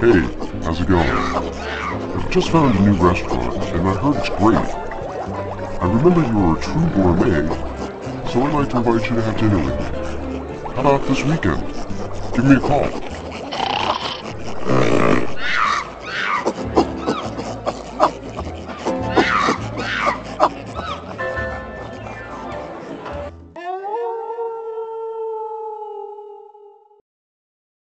Hey, how's it going? I've just found a new restaurant, and I heard it's great. I remember you were a true gourmet, so I'd like to invite you to have dinner with me. How about this weekend? Give me a call.